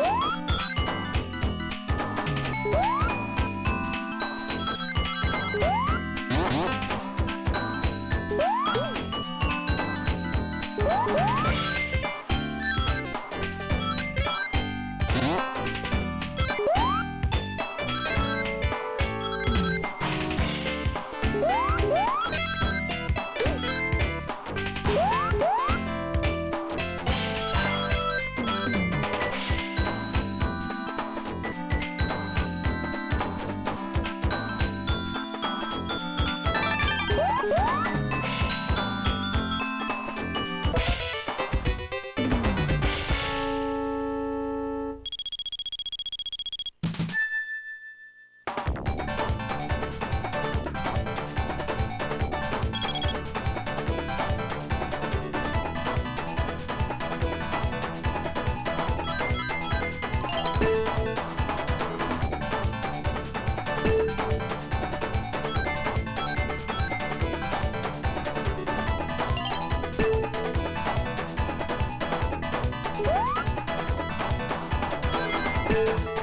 Woo! Bye.